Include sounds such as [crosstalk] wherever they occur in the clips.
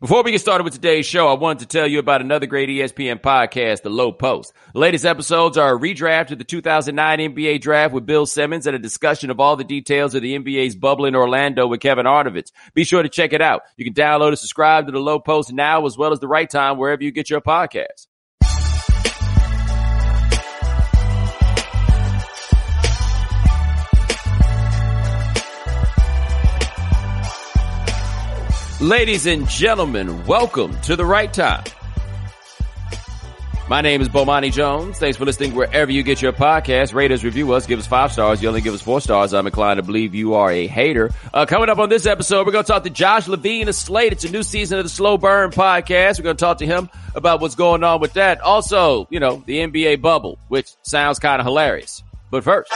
Before we get started with today's show, I wanted to tell you about another great ESPN podcast, The Low Post. The latest episodes are a redraft of the 2009 NBA draft with Bill Simmons and a discussion of all the details of the NBA's bubble in Orlando with Kevin Arnovitz. Be sure to check it out. You can download and subscribe to The Low Post now as well as the right time wherever you get your podcasts. Ladies and gentlemen, welcome to the right time. My name is Bomani Jones. Thanks for listening wherever you get your podcast. Rate us, review us, give us five stars. You only give us four stars. I'm inclined to believe you are a hater. Uh, coming up on this episode, we're going to talk to Josh Levin of Slate. It's a new season of the Slow Burn podcast. We're going to talk to him about what's going on with that. Also, you know, the NBA bubble, which sounds kind of hilarious. But first.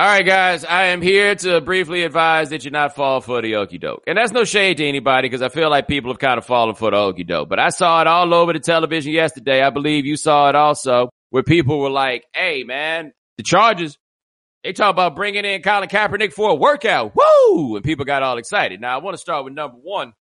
All right, guys, I am here to briefly advise that you not fall for the okey doke. And that's no shade to anybody because I feel like people have kind of fallen for the okey doke. But I saw it all over the television yesterday. I believe you saw it also where people were like, hey, man, the Chargers, they talk about bringing in Colin Kaepernick for a workout. Woo! And people got all excited. Now, I want to start with number one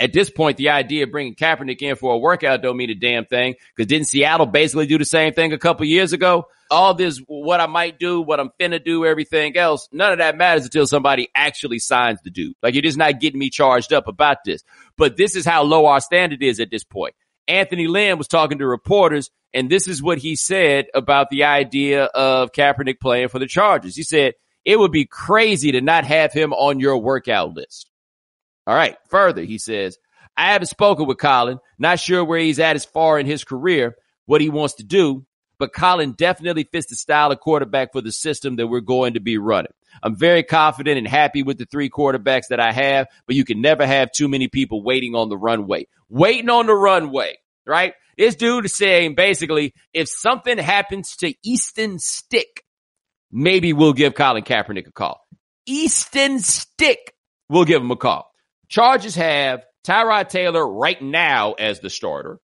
at this point, the idea of bringing Kaepernick in for a workout don't mean a damn thing. Because didn't Seattle basically do the same thing a couple years ago? All this, what I might do, what I'm finna do, everything else, none of that matters until somebody actually signs the dude. Like you're just not getting me charged up about this. But this is how low our standard is at this point. Anthony Lynn was talking to reporters, and this is what he said about the idea of Kaepernick playing for the Chargers. He said, it would be crazy to not have him on your workout list. All right. Further, he says, I haven't spoken with Colin, not sure where he's at as far in his career, what he wants to do, but Colin definitely fits the style of quarterback for the system that we're going to be running. I'm very confident and happy with the three quarterbacks that I have, but you can never have too many people waiting on the runway. Waiting on the runway, right? This dude is saying basically, if something happens to Easton Stick, maybe we'll give Colin Kaepernick a call. Easton Stick, we'll give him a call. Chargers have Tyrod Taylor right now as the starter.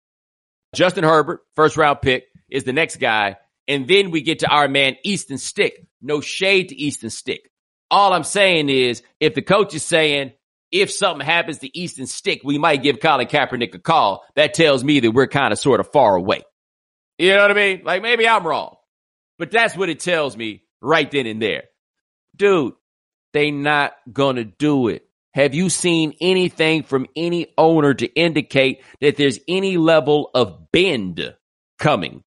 Justin Herbert, first round pick, is the next guy. And then we get to our man Easton Stick. No shade to Easton Stick. All I'm saying is if the coach is saying if something happens to Easton Stick, we might give Colin Kaepernick a call. That tells me that we're kind of sort of far away. You know what I mean? Like maybe I'm wrong, but that's what it tells me right then and there. Dude, they not gonna do it. Have you seen anything from any owner to indicate that there's any level of bend coming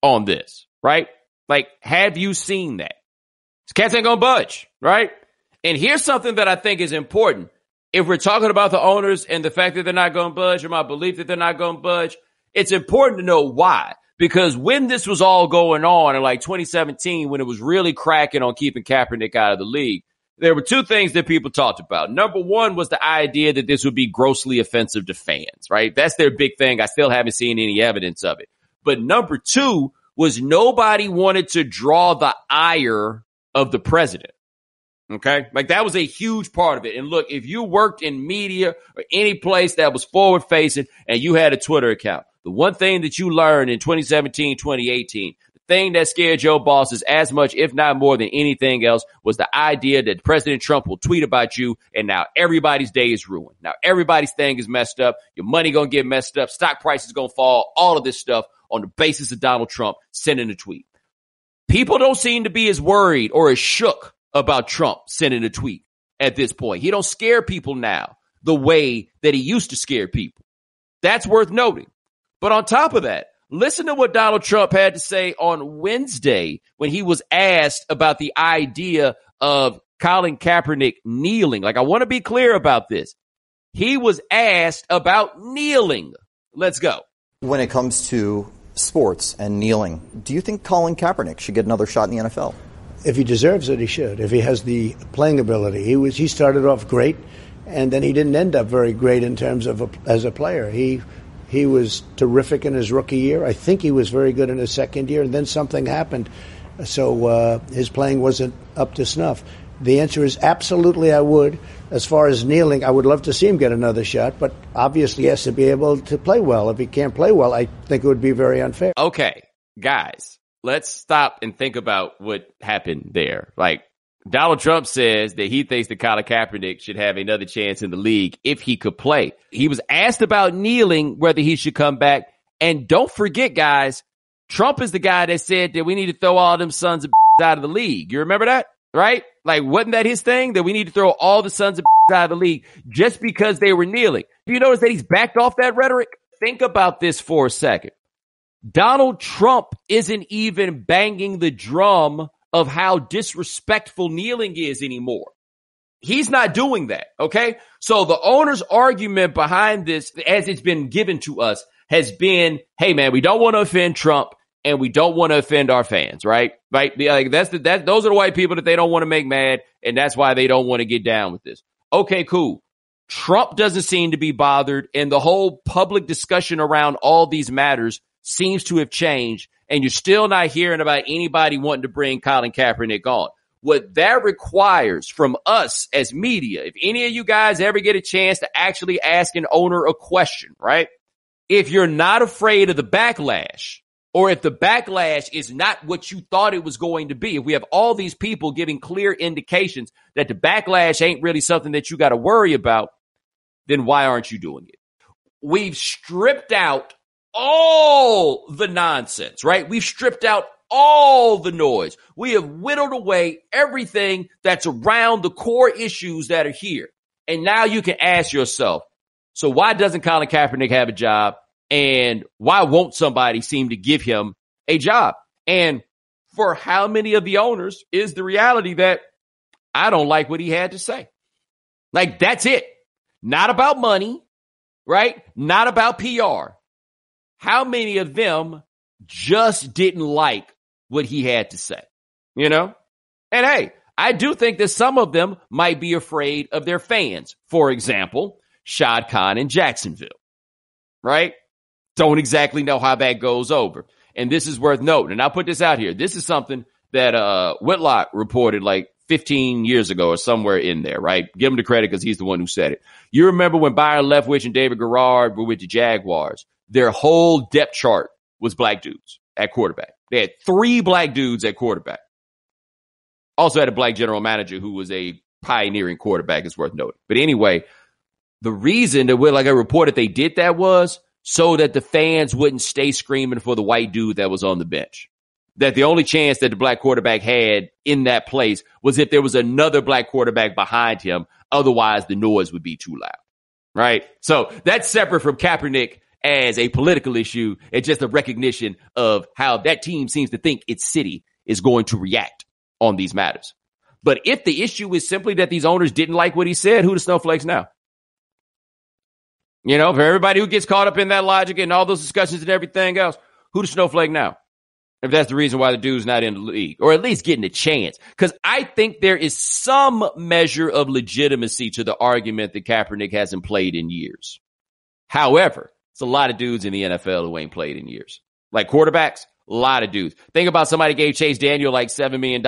on this, right? Like, have you seen that? Cats ain't gonna budge, right? And here's something that I think is important. If we're talking about the owners and the fact that they're not gonna budge or my belief that they're not gonna budge, it's important to know why. Because when this was all going on in like 2017, when it was really cracking on keeping Kaepernick out of the league, there were two things that people talked about. Number one was the idea that this would be grossly offensive to fans, right? That's their big thing. I still haven't seen any evidence of it. But number two was nobody wanted to draw the ire of the president. Okay. Like that was a huge part of it. And look, if you worked in media or any place that was forward facing and you had a Twitter account, the one thing that you learned in 2017, 2018 thing that scared your bosses as much, if not more than anything else, was the idea that President Trump will tweet about you and now everybody's day is ruined. Now everybody's thing is messed up. Your money gonna get messed up. Stock prices gonna fall. All of this stuff on the basis of Donald Trump sending a tweet. People don't seem to be as worried or as shook about Trump sending a tweet at this point. He don't scare people now the way that he used to scare people. That's worth noting. But on top of that, Listen to what Donald Trump had to say on Wednesday when he was asked about the idea of Colin Kaepernick kneeling. Like, I want to be clear about this. He was asked about kneeling. Let's go. When it comes to sports and kneeling, do you think Colin Kaepernick should get another shot in the NFL? If he deserves it, he should. If he has the playing ability, he was he started off great, and then he didn't end up very great in terms of a, as a player. He he was terrific in his rookie year. I think he was very good in his second year, and then something happened. So uh, his playing wasn't up to snuff. The answer is absolutely I would. As far as kneeling, I would love to see him get another shot, but obviously he has to be able to play well. If he can't play well, I think it would be very unfair. Okay, guys, let's stop and think about what happened there. Like, Donald Trump says that he thinks that Colin Kaepernick should have another chance in the league if he could play. He was asked about kneeling, whether he should come back. And don't forget, guys, Trump is the guy that said that we need to throw all them sons of [laughs] out of the league. You remember that? Right? Like, wasn't that his thing? That we need to throw all the sons of [laughs] out of the league just because they were kneeling. Do you notice that he's backed off that rhetoric? Think about this for a second. Donald Trump isn't even banging the drum of how disrespectful kneeling is anymore. He's not doing that. Okay. So the owner's argument behind this, as it's been given to us, has been, Hey man, we don't want to offend Trump and we don't want to offend our fans, right? Right. Like that's the, that, those are the white people that they don't want to make mad. And that's why they don't want to get down with this. Okay, cool. Trump doesn't seem to be bothered and the whole public discussion around all these matters seems to have changed and you're still not hearing about anybody wanting to bring Colin Kaepernick on. What that requires from us as media, if any of you guys ever get a chance to actually ask an owner a question, right? If you're not afraid of the backlash, or if the backlash is not what you thought it was going to be, if we have all these people giving clear indications that the backlash ain't really something that you got to worry about, then why aren't you doing it? We've stripped out all the nonsense, right? We've stripped out all the noise. We have whittled away everything that's around the core issues that are here. And now you can ask yourself, so why doesn't Colin Kaepernick have a job? And why won't somebody seem to give him a job? And for how many of the owners is the reality that I don't like what he had to say? Like that's it. Not about money, right? Not about PR how many of them just didn't like what he had to say? You know? And hey, I do think that some of them might be afraid of their fans. For example, Shad Khan in Jacksonville, right? Don't exactly know how that goes over. And this is worth noting. And I'll put this out here. This is something that, uh, Whitlock reported like 15 years ago or somewhere in there, right? Give him the credit because he's the one who said it. You remember when Byron Leftwich and David Garrard were with the Jaguars? Their whole depth chart was black dudes at quarterback. They had three black dudes at quarterback. Also had a black general manager who was a pioneering quarterback, is worth noting. But anyway, the reason that like I reported they did that was so that the fans wouldn't stay screaming for the white dude that was on the bench. That the only chance that the black quarterback had in that place was if there was another black quarterback behind him. Otherwise, the noise would be too loud. Right. So that's separate from Kaepernick as a political issue. It's just a recognition of how that team seems to think its city is going to react on these matters. But if the issue is simply that these owners didn't like what he said, who the snowflakes now? You know, for everybody who gets caught up in that logic and all those discussions and everything else, who the snowflake now? If that's the reason why the dude's not in the league, or at least getting a chance. Cause I think there is some measure of legitimacy to the argument that Kaepernick hasn't played in years. However, it's a lot of dudes in the NFL who ain't played in years. Like quarterbacks, a lot of dudes. Think about somebody gave Chase Daniel like $7 million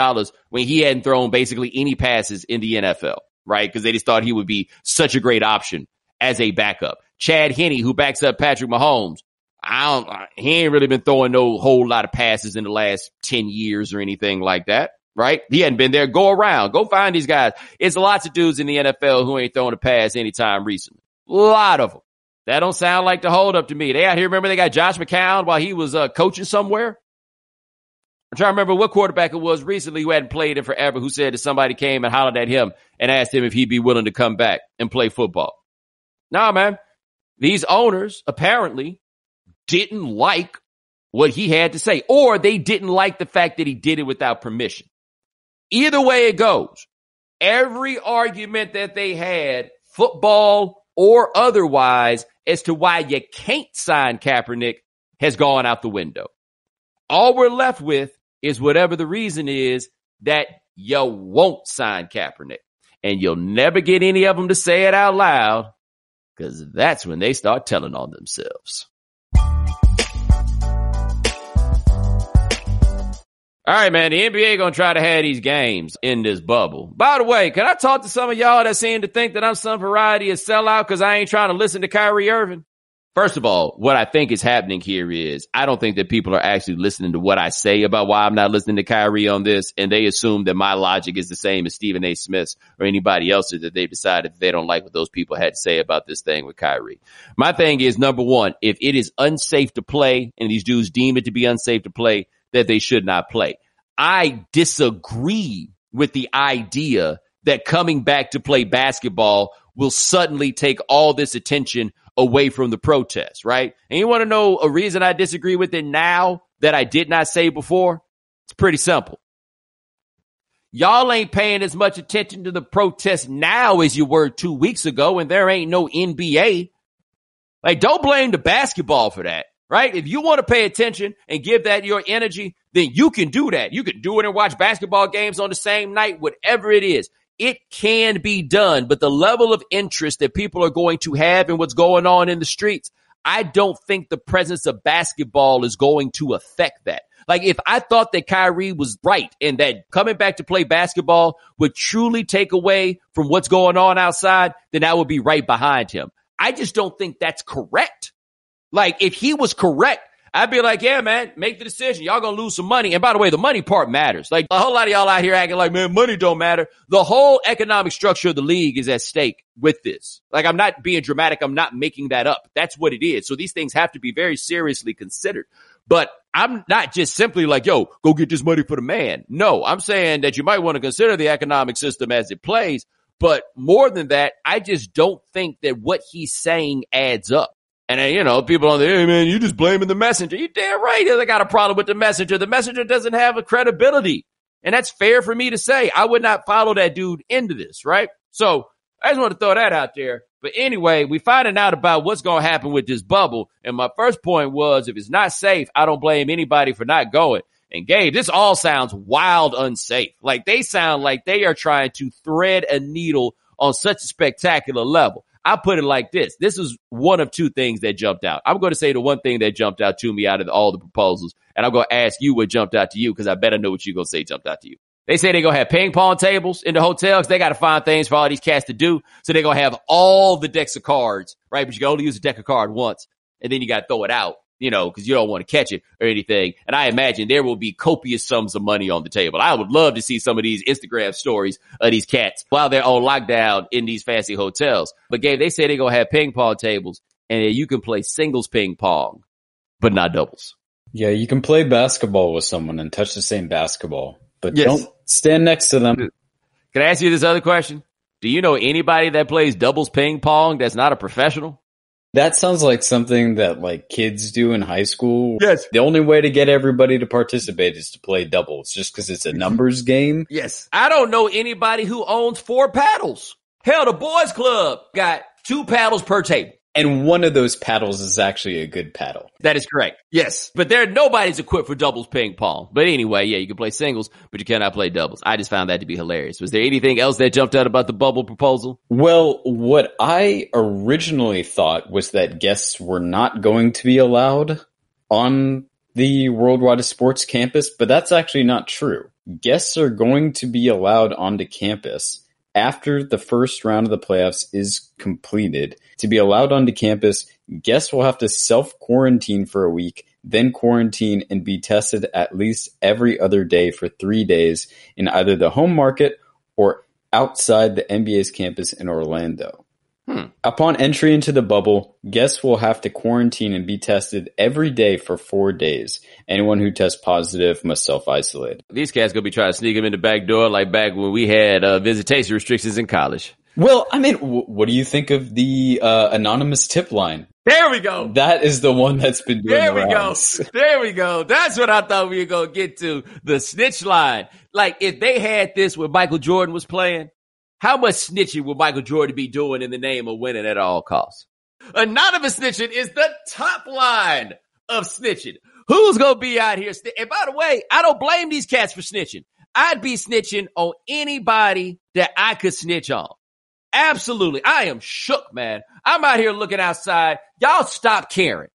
when he hadn't thrown basically any passes in the NFL, right? Because they just thought he would be such a great option as a backup. Chad Henne, who backs up Patrick Mahomes, I don't, he ain't really been throwing no whole lot of passes in the last 10 years or anything like that, right? He hadn't been there. Go around, go find these guys. It's lots of dudes in the NFL who ain't throwing a pass anytime recently. A lot of them. That don't sound like the holdup to me. They out here, remember they got Josh McCown while he was uh, coaching somewhere? I'm trying to remember what quarterback it was recently who hadn't played in forever who said that somebody came and hollered at him and asked him if he'd be willing to come back and play football. Nah, man. These owners apparently didn't like what he had to say, or they didn't like the fact that he did it without permission. Either way it goes, every argument that they had, football or otherwise, as to why you can't sign Kaepernick has gone out the window. All we're left with is whatever the reason is that you won't sign Kaepernick. And you'll never get any of them to say it out loud because that's when they start telling on themselves. All right, man. The NBA gonna try to have these games in this bubble. By the way, can I talk to some of y'all that seem to think that I'm some variety of sellout because I ain't trying to listen to Kyrie Irving? First of all, what I think is happening here is I don't think that people are actually listening to what I say about why I'm not listening to Kyrie on this. And they assume that my logic is the same as Stephen A. Smith's or anybody else's that they've decided they don't like what those people had to say about this thing with Kyrie. My thing is number one, if it is unsafe to play and these dudes deem it to be unsafe to play, that they should not play. I disagree with the idea that coming back to play basketball will suddenly take all this attention away from the protest, right? And you want to know a reason I disagree with it now that I did not say before? It's pretty simple. Y'all ain't paying as much attention to the protest now as you were two weeks ago, and there ain't no NBA. Like, don't blame the basketball for that, right? If you want to pay attention and give that your energy, then you can do that. You can do it and watch basketball games on the same night, whatever it is. It can be done, but the level of interest that people are going to have in what's going on in the streets, I don't think the presence of basketball is going to affect that. Like if I thought that Kyrie was right and that coming back to play basketball would truly take away from what's going on outside, then I would be right behind him. I just don't think that's correct. Like if he was correct, I'd be like, yeah, man, make the decision. Y'all gonna lose some money. And by the way, the money part matters. Like a whole lot of y'all out here acting like, man, money don't matter. The whole economic structure of the league is at stake with this. Like I'm not being dramatic. I'm not making that up. That's what it is. So these things have to be very seriously considered. But I'm not just simply like, yo, go get this money for the man. No, I'm saying that you might want to consider the economic system as it plays. But more than that, I just don't think that what he's saying adds up. And then, you know, people on the, hey man, you just blaming the messenger. You damn right. they got a problem with the messenger. The messenger doesn't have a credibility. And that's fair for me to say. I would not follow that dude into this, right? So I just want to throw that out there. But anyway, we finding out about what's going to happen with this bubble. And my first point was if it's not safe, I don't blame anybody for not going. And Gabe, this all sounds wild unsafe. Like they sound like they are trying to thread a needle on such a spectacular level. I put it like this. This is one of two things that jumped out. I'm going to say the one thing that jumped out to me out of all the proposals, and I'm going to ask you what jumped out to you because I better know what you're going to say jumped out to you. They say they're going to have ping pong tables in the hotels. They got to find things for all these cats to do. So they're going to have all the decks of cards, right? But you can only use a deck of card once and then you got to throw it out you know, because you don't want to catch it or anything. And I imagine there will be copious sums of money on the table. I would love to see some of these Instagram stories of these cats while they're on lockdown in these fancy hotels. But Gabe, they say they're going to have ping pong tables and you can play singles ping pong, but not doubles. Yeah, you can play basketball with someone and touch the same basketball, but yes. don't stand next to them. Can I ask you this other question? Do you know anybody that plays doubles ping pong that's not a professional? That sounds like something that like kids do in high school. Yes. The only way to get everybody to participate is to play doubles just because it's a mm-hmm. numbers game. Yes. I don't know anybody who owns four paddles. Hell, the boys club got two paddles per table. And one of those paddles is actually a good paddle. That is correct. Yes. But there, nobody's equipped for doubles ping pong. But anyway, yeah, you can play singles, but you cannot play doubles. I just found that to be hilarious. Was there anything else that jumped out about the bubble proposal? Well, what I originally thought was that guests were not going to be allowed on the Worldwide Sports campus, but that's actually not true. Guests are going to be allowed onto campus after the first round of the playoffs is completed, to be allowed onto campus, guests will have to self quarantine for a week, then quarantine and be tested at least every other day for three days in either the home market or outside the NBA's campus in Orlando. Hmm. Upon entry into the bubble, guests will have to quarantine and be tested every day for four days. Anyone who tests positive must self-isolate. These cats gonna be trying to sneak them in the back door like back when we had uh, visitation restrictions in college. Well, I mean, w- what do you think of the uh, anonymous tip line? There we go. That is the one that's been doing There we the go. [laughs] There we go. That's what I thought we were gonna get to. The snitch line. Like if they had this when Michael Jordan was playing, how much snitching will Michael Jordan be doing in the name of winning at all costs? Anonymous snitching is the top line of snitching. Who's to be out here? and by the way, I don't blame these cats for snitching. I'd be snitching on anybody that I could snitch on. Absolutely. I am shook, man. I'm out here looking outside. Y'all stop caring.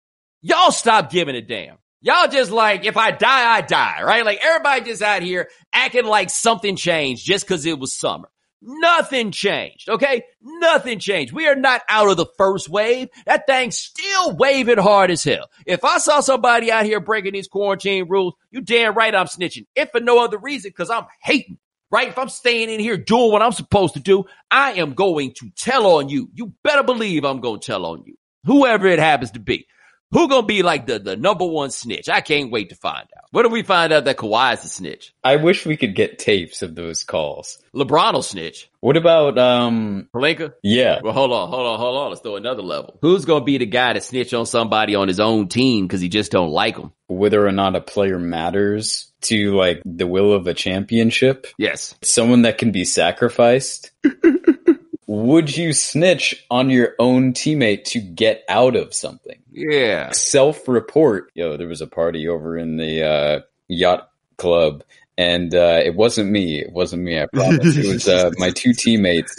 Y'all stop giving a damn. Y'all just like, if I die, I die, right? Like everybody just out here acting like something changed just because it was summer. Nothing changed. Okay. Nothing changed. We are not out of the first wave. That thing's still waving hard as hell. If I saw somebody out here breaking these quarantine rules, you damn right I'm snitching. If for no other reason, cause I'm hating. Right? If I'm staying in here doing what I'm supposed to do, I am going to tell on you. You better believe I'm going to tell on you. Whoever it happens to be. Who gonna be like the, the number one snitch? I can't wait to find out. What if we find out that Kawhi is a snitch? I wish we could get tapes of those calls. LeBron will snitch. What about um Pelinka? yeah. Well, hold on, hold on, hold on. Let's throw another level. Who's gonna be the guy to snitch on somebody on his own team because he just don't like them? Whether or not a player matters to like the will of a championship. Yes. Someone that can be sacrificed. [laughs] Would you snitch on your own teammate to get out of something? Yeah. Self report. Yo, there was a party over in the uh, yacht club and uh, it wasn't me. It wasn't me. I promise. it was uh, my two teammates,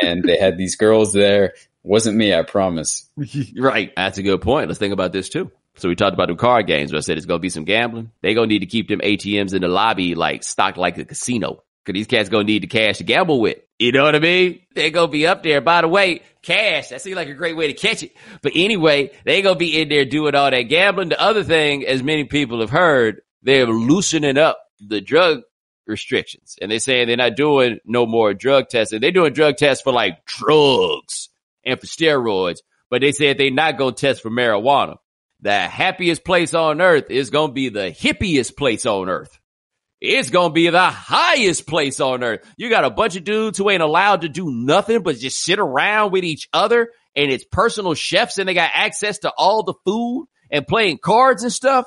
and they had these girls there. Wasn't me. I promise. [laughs] Right. That's a good point. Let's think about this too. So we talked about the card games. But I said it's gonna be some gambling. They gonna need to keep them ATMs in the lobby like stocked like a casino. Cause these cats gonna need the cash to gamble with. You know what I mean? They gonna be up there. By the way, cash. That seems like a great way to catch it. But anyway, they gonna be in there doing all that gambling. The other thing, as many people have heard, they're loosening up the drug restrictions. And they're saying they're not doing no more drug testing. They're doing drug tests for like drugs and for steroids. But they said they're not gonna test for marijuana. The happiest place on earth is gonna be the hippiest place on earth it's gonna be the highest place on earth. You got a bunch of dudes who ain't allowed to do nothing but just sit around with each other and it's personal chefs and they got access to all the food and playing cards and stuff.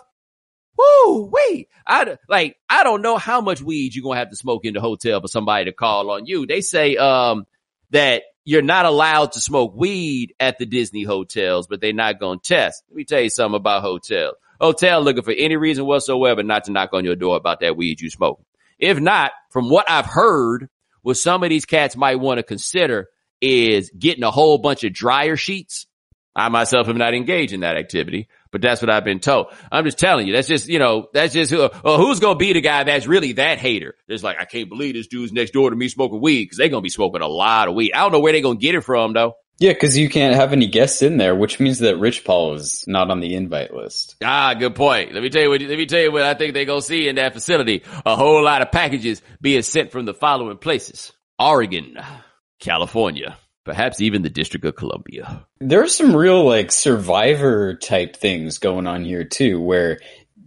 Woo, wait. I like I don't know how much weed you're gonna have to smoke in the hotel for somebody to call on you. They say um that you're not allowed to smoke weed at the Disney hotels, but they're not gonna test. Let me tell you something about hotels hotel looking for any reason whatsoever not to knock on your door about that weed you smoke. If not, from what I've heard, what some of these cats might want to consider is getting a whole bunch of dryer sheets. I myself am not engaged in that activity, but that's what I've been told. I'm just telling you, that's just, you know, that's just who, uh, who's going to be the guy that's really that hater. It's like, I can't believe this dude's next door to me smoking weed because they're going to be smoking a lot of weed. I don't know where they're going to get it from though. Yeah, because you can't have any guests in there, which means that Rich Paul is not on the invite list. Ah, good point. Let me tell you what, let me tell you what I think they're to see in that facility. A whole lot of packages being sent from the following places. Oregon, California, perhaps even the District of Columbia. There are some real like survivor type things going on here too, where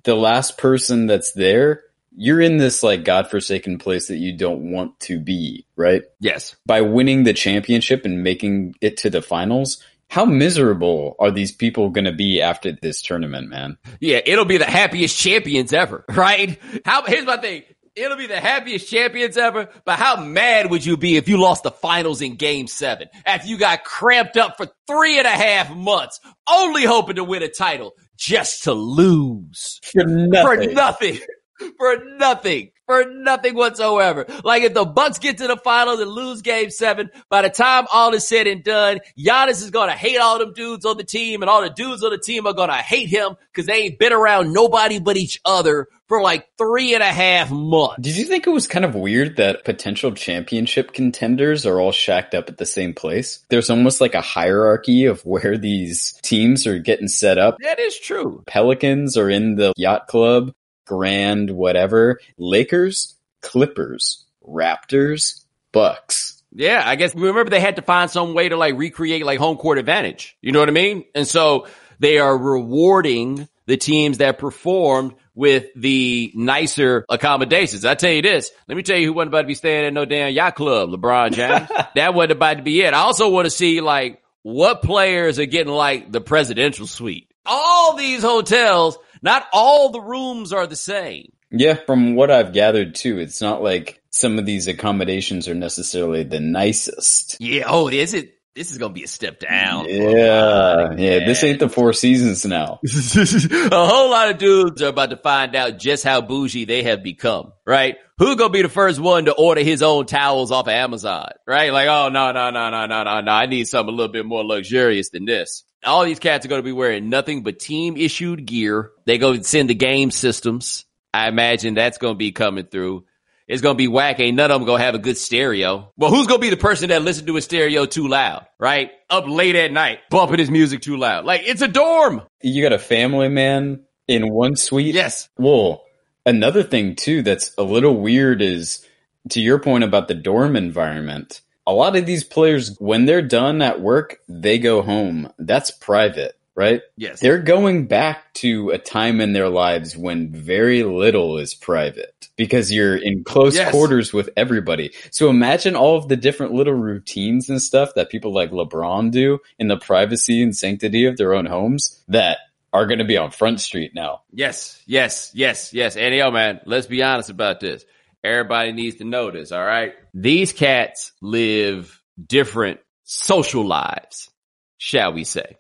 the last person that's there you're in this like godforsaken place that you don't want to be, right? Yes. By winning the championship and making it to the finals, how miserable are these people going to be after this tournament, man? Yeah, it'll be the happiest champions ever, [laughs] right? How here's my thing. It'll be the happiest champions ever, but how mad would you be if you lost the finals in game seven after you got cramped up for three and a half months, only hoping to win a title just to lose for nothing? For nothing [laughs] for nothing, for nothing whatsoever. Like if the Bucks get to the finals and lose game seven, by the time all is said and done, Giannis is going to hate all them dudes on the team and all the dudes on the team are going to hate him because they ain't been around nobody but each other for like three and a half months. Did you think it was kind of weird that potential championship contenders are all shacked up at the same place? There's almost like a hierarchy of [laughs] where these teams are getting set up. That is true. Pelicans are in the yacht club grand whatever. Lakers, Clippers, Raptors, Bucks. Yeah, I guess remember they had to find some way to like recreate like home court advantage. You know what I mean? And so they are rewarding the teams that performed with the nicer accommodations. I tell you this, let me tell you who wasn't about to be staying at no damn yacht club, LeBron James. [laughs] that wasn't about to be it. I also want to see like what players are getting like the presidential suite. All these hotels not all the rooms are the same. Yeah, from what I've gathered too, it's not like some of these accommodations are necessarily the nicest. Yeah. Oh, is it? This is gonna be a step down. Yeah, yeah. This ain't the Four Seasons now. [laughs] a whole lot of dudes are about to find out just how bougie they have become. Right? Who gonna be the first one to order his own towels off of Amazon? Right? Like, oh no, no, no, no, no, no, no. I need something a little bit more luxurious than this all these cats are going to be wearing nothing but team issued gear. They go send the game systems. I imagine that's going to be coming through. It's gonna be whack. Ain't none of them gonna have a good stereo. Well, who's gonna be the person that listens to a stereo too loud, right? Up late at night, bumping his music too loud. Like it's a dorm. You got a family man in one suite. Yes. Well, another thing too that's a little weird is to your point about the dorm environment. A lot of these players, when they're done at work, they go home. That's private right? Yes. They're going back to a time in their lives when very little is private because you're in close yes. quarters with everybody. So imagine all of the different little routines and stuff that people like LeBron do in the privacy and sanctity of their own homes that are going to be on Front Street now. Yes, yes, yes, yes. And yo, man, let's be honest about this. Everybody needs to know this, all right? These cats live different social lives, shall we say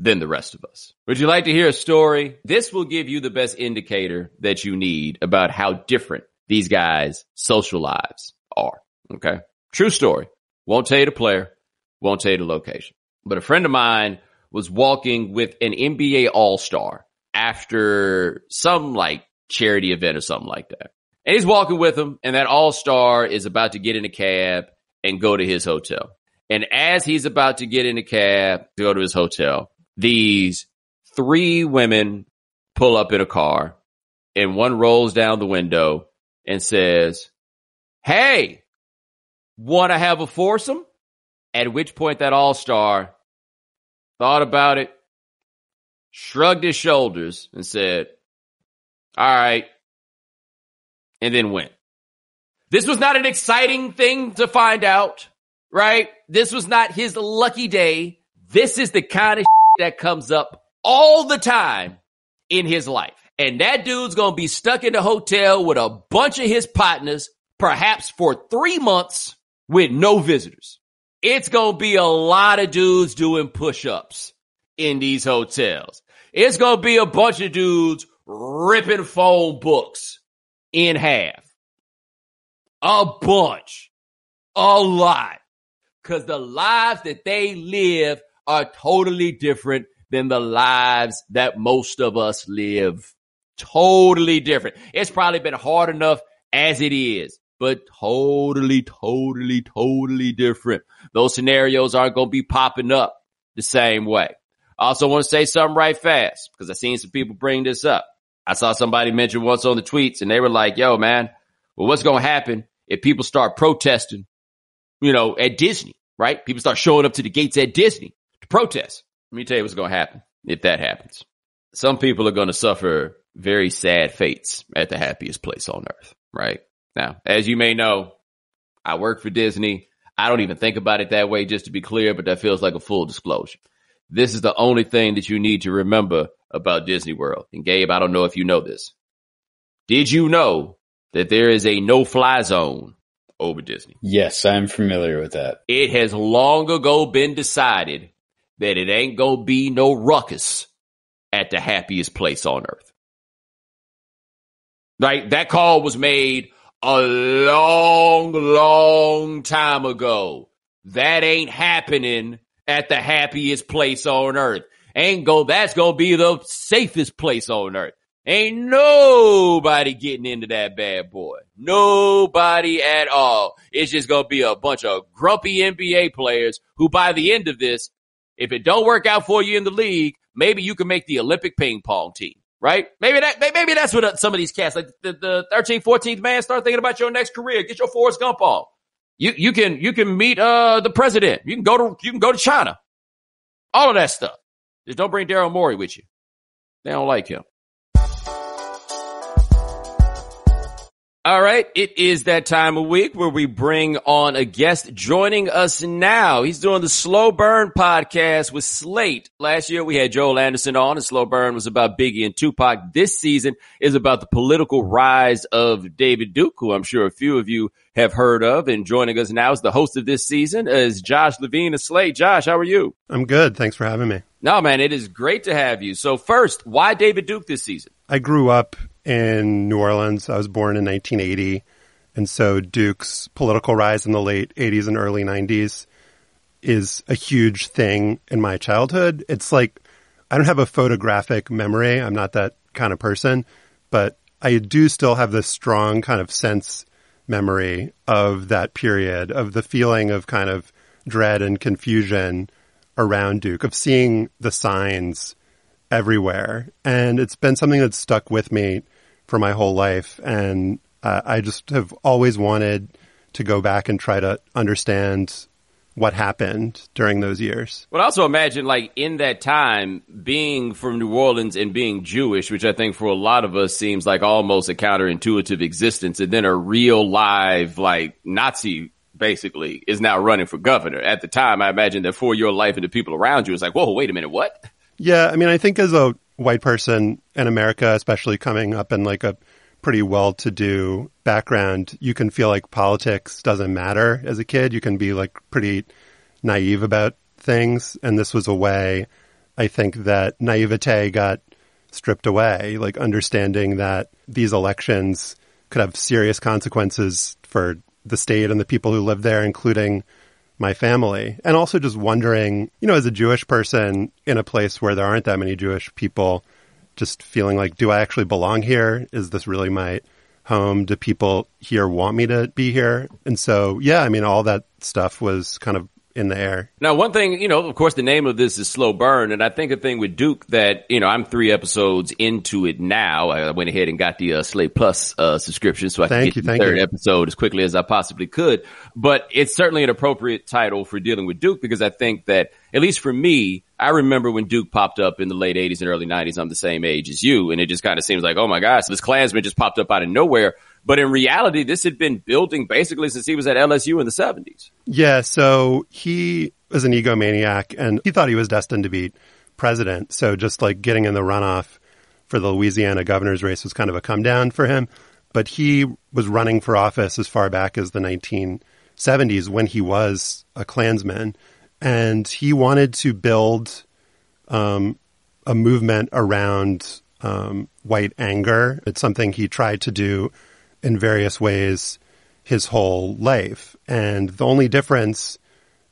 than the rest of us. Would you like to hear a story? This will give you the best indicator that you need about how different these guys' social lives are. Okay. True story. Won't tell you the player, won't tell you the location. But a friend of mine was walking with an NBA All Star after some like charity event or something like that. And he's walking with him, and that All Star is about to get in a cab and go to his hotel. And as he's about to get in a cab to go to his hotel, these three women pull up in a car and one rolls down the window and says, Hey, want to have a foursome? At which point that all star thought about it, shrugged his shoulders and said, all right, and then went. This was not an exciting thing to find out, right? This was not his lucky day. This is the kind of that comes up all the time in his life. And that dude's going to be stuck in a hotel with a bunch of his partners, perhaps for three months with no visitors. It's going to be a lot of dudes doing push ups in these hotels. It's going to be a bunch of dudes ripping phone books in half. A bunch. A lot. Cause the lives that they live are totally different than the lives that most of us live. Totally different. It's probably been hard enough as it is, but totally, totally, totally different. Those scenarios aren't going to be popping up the same way. I also want to say something right fast because I've seen some people bring this up. I saw somebody mention once on the tweets and they were like, yo, man, well, what's going to happen if people start protesting, you know, at Disney, right? People start showing up to the gates at Disney to protest. Let me tell you what's going to happen if that happens. Some people are going to suffer very sad fates at the happiest place on earth, right? Now, as you may know, I work for Disney. I don't even think about it that way, just to be clear, but that feels like a full disclosure. This is the only thing that you need to remember about Disney World. And Gabe, I don't know if you know this. Did you know that there is a no fly zone over Disney? Yes, I'm familiar with that. It has long ago been decided that it ain't gonna be no ruckus at the happiest place on earth. Right? That call was made a long, long time ago. That ain't happening at the happiest place on earth. Ain't go, that's gonna be the safest place on earth. Ain't nobody getting into that bad boy. Nobody at all. It's just gonna be a bunch of grumpy NBA players who by the end of this if it don't work out for you in the league, maybe you can make the Olympic ping pong team, right? Maybe that, maybe that's what some of these cats, like the, the 13th, 14th man, start thinking about your next career. Get your Forrest Gump on. You, you can, you can meet, uh, the president. You can go to, you can go to China. All of that stuff. Just don't bring Daryl Morey with you. They don't like him. All right. It is that time of week where we bring on a guest joining us now. He's doing the Slow Burn podcast with Slate. Last year we had Joel Anderson on and Slow Burn was about Biggie and Tupac. This season is about the political rise of David Duke, who I'm sure a few of you have heard of. And joining us now is the host of this season is Josh Levin of Slate. Josh, how are you? I'm good. Thanks for having me. No, man, it is great to have you. So first, why David Duke this season? I grew up in New Orleans. I was born in 1980. And so Duke's political rise in the late 80s and early 90s is a huge thing in my childhood. It's like I don't have a photographic memory. I'm not that kind of person, but I do still have this strong kind of sense memory of that period, of the feeling of kind of dread and confusion around Duke, of seeing the signs everywhere. And it's been something that's stuck with me for my whole life. And uh, I just have always wanted to go back and try to understand what happened during those years. Well, also imagine like in that time being from New Orleans and being Jewish, which I think for a lot of us seems like almost a counterintuitive existence, and then a real live like Nazi basically is now running for governor. At the time, I imagine that for your life and the people around you, it's like, whoa, wait a minute, what? Yeah, I mean, I think as a white person in America, especially coming up in like a pretty well to do background, you can feel like politics doesn't matter as a kid. You can be like pretty naive about things. And this was a way, I think, that naivete got stripped away, like understanding that these elections could have serious consequences for the state and the people who live there, including my family. And also just wondering, you know, as a Jewish person in a place where there aren't that many Jewish people, just feeling like, do I actually belong here? Is this really my home? Do people here want me to be here? And so, yeah, I mean, all that stuff was kind of in the air. Now, one thing, you know, of course, the name of this is Slow Burn, and I think a thing with Duke that, you know, I'm three episodes into it now. I went ahead and got the uh, Slate Plus uh, subscription so I thank could get you, the third you. episode as quickly as I possibly could. But it's certainly an appropriate title for dealing with Duke because I think that, at least for me, I remember when Duke popped up in the late 80s and early 90s. I'm the same age as you, and it just kind of seems like, oh my gosh, this Klansman just popped up out of nowhere. But in reality, this had been building basically since he was at LSU in the 70s. Yeah, so he was an egomaniac and he thought he was destined to be president. So just like getting in the runoff for the Louisiana governor's race was kind of a come down for him. But he was running for office as far back as the 1970s when he was a Klansman. And he wanted to build um, a movement around um, white anger. It's something he tried to do in various ways his whole life. And the only difference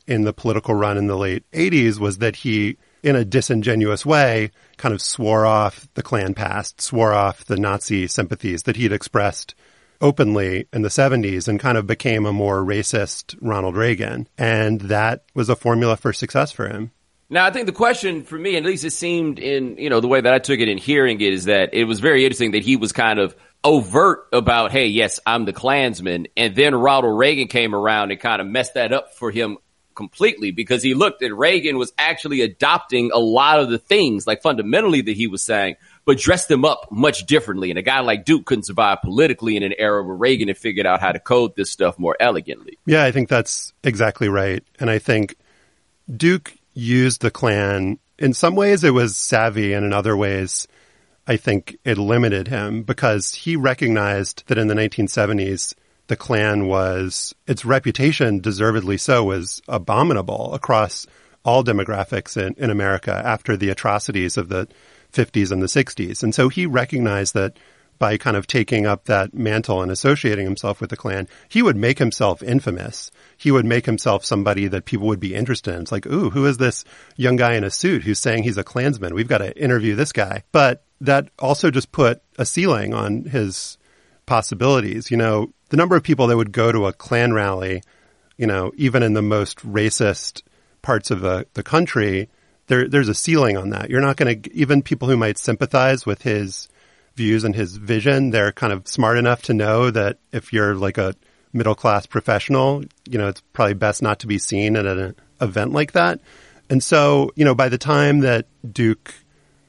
in the political run in the late 80s was that he, in a disingenuous way, kind of swore off the Klan past, swore off the Nazi sympathies that he'd expressed openly in the 70s and kind of became a more racist Ronald Reagan. And that was a formula for success for him. Now, I think the question for me, at least it seemed in, you know, the way that I took it in hearing it is that it was very interesting that he was kind of overt about, hey, yes, I'm the Klansman. And then Ronald Reagan came around and kind of messed that up for him completely because he looked at Reagan was actually adopting a lot of the things, like fundamentally that he was saying, but dressed them up much differently. And a guy like Duke couldn't survive politically in an era where Reagan had figured out how to code this stuff more elegantly. Yeah, I think that's exactly right. And I think Duke used the Klan. In some ways, it was savvy, and in other ways, I think it limited him because he recognized that in the 1970s, the Klan was, its reputation, deservedly so, was abominable across all demographics in, in America after the atrocities of the 50s and the 60s. And so he recognized that by kind of taking up that mantle and associating himself with the Klan, he would make himself infamous. He would make himself somebody that people would be interested in. It's like, ooh, who is this young guy in a suit who's saying he's a Klansman? We've got to interview this guy. But that also just put a ceiling on his possibilities. You know, the number of people that would go to a Klan rally, you know, even in the most racist parts of the, the country, there, there's a ceiling on that. You're not going to, even people who might sympathize with his views and his vision, they're kind of smart enough to know that if you're like a middle class professional, you know, it's probably best not to be seen at an event like that. And so, you know, by the time that Duke